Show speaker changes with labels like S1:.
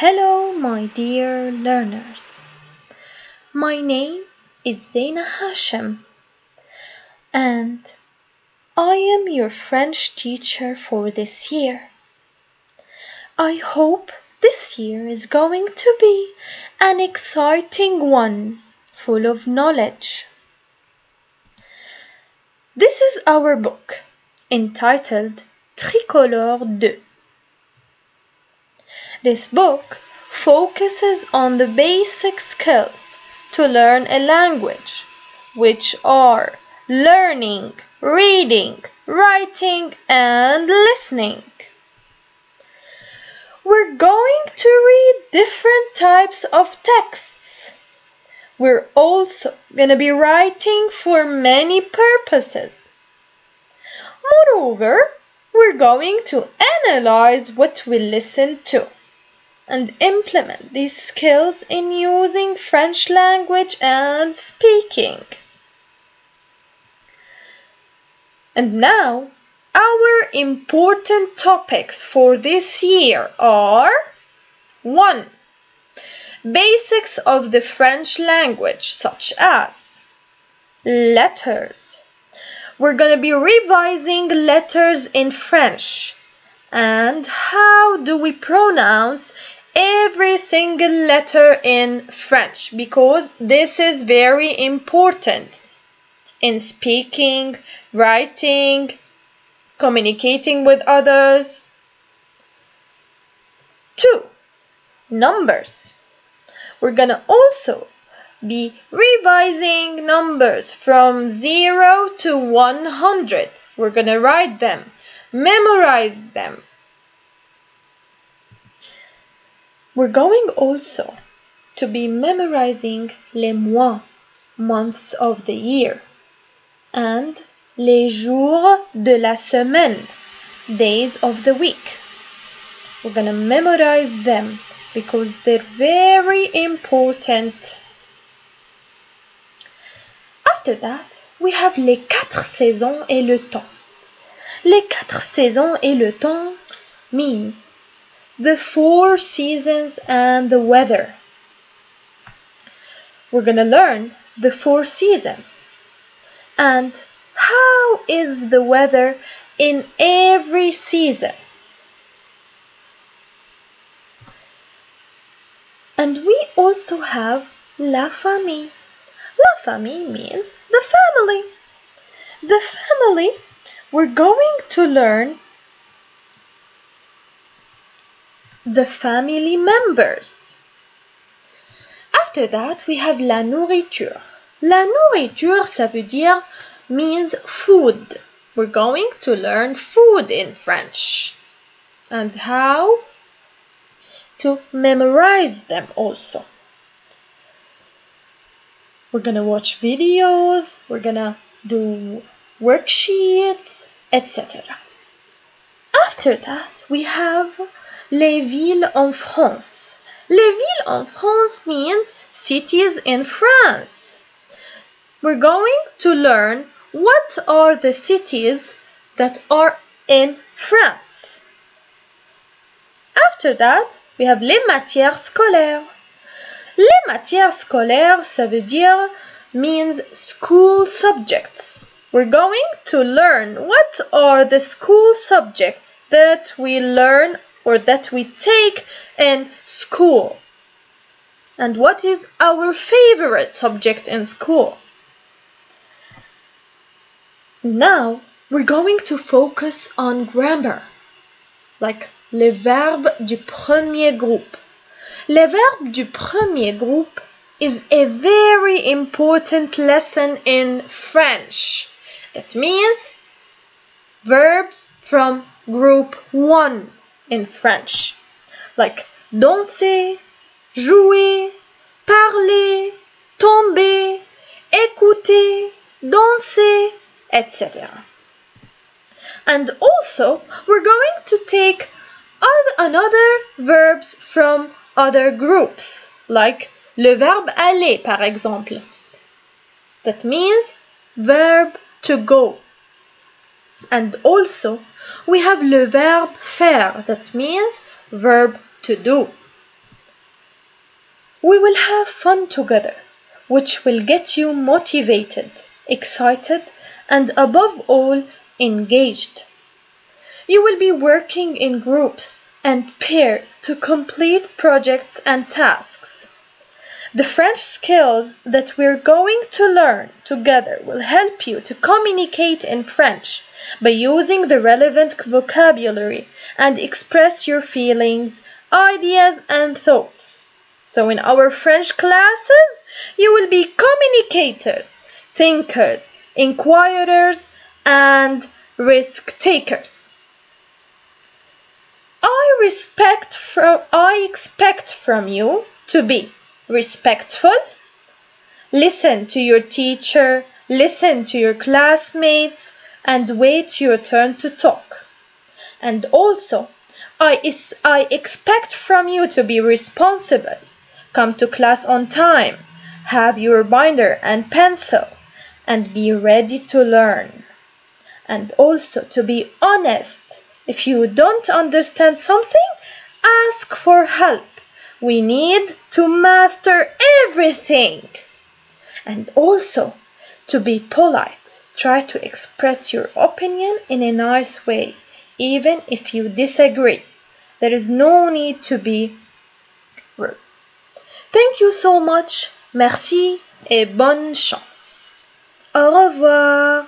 S1: Hello, my dear learners. My name is Zeina Hashem, and I am your French teacher for this year. I hope this year is going to be an exciting one, full of knowledge. This is our book entitled Tricolore 2. This book focuses on the basic skills to learn a language, which are learning, reading, writing, and listening. We're going to read different types of texts. We're also going to be writing for many purposes. Moreover, we're going to analyze what we listen to and implement these skills in using French language and speaking. And now, our important topics for this year are 1. Basics of the French language, such as letters. We're going to be revising letters in French and how do we pronounce every single letter in French because this is very important in speaking, writing, communicating with others. Two, numbers. We're gonna also be revising numbers from 0 to 100. We're gonna write them, memorize them, We're going also to be memorizing les mois, months of the year, and les jours de la semaine, days of the week. We're going to memorize them because they're very important. After that, we have les quatre saisons et le temps. Les quatre saisons et le temps means the four seasons and the weather. We're going to learn the four seasons and how is the weather in every season. And we also have la famille. La famille means the family. The family, we're going to learn the family members. After that, we have la nourriture. La nourriture, ça veut dire means food. We're going to learn food in French and how to memorize them also. We're gonna watch videos, we're gonna do worksheets, etc. After that, we have les villes en France. Les villes en France means cities in France. We're going to learn what are the cities that are in France. After that, we have les matières scolaires. Les matières scolaires, ça veut dire means school subjects. We're going to learn what are the school subjects that we learn or that we take in school. And what is our favorite subject in school? Now we're going to focus on grammar, like les verbes du premier groupe. Les verbes du premier groupe is a very important lesson in French. That means verbs from group 1 in French, like danser, jouer, parler, tomber, écouter, danser, etc. And also, we're going to take another verbs from other groups, like le verbe aller, par exemple. That means verb to go. And also, we have le verbe faire, that means verb to do. We will have fun together, which will get you motivated, excited, and above all, engaged. You will be working in groups and pairs to complete projects and tasks. The French skills that we're going to learn together will help you to communicate in French by using the relevant vocabulary and express your feelings, ideas, and thoughts. So, in our French classes, you will be communicators, thinkers, inquirers, and risk takers. I respect from I expect from you to be respectful, listen to your teacher, listen to your classmates, and wait your turn to talk. And also, I, is, I expect from you to be responsible, come to class on time, have your binder and pencil, and be ready to learn. And also to be honest. If you don't understand something, ask for help. We need to master everything. And also to be polite. Try to express your opinion in a nice way, even if you disagree. There is no need to be rude. Thank you so much. Merci et bonne chance. Au revoir.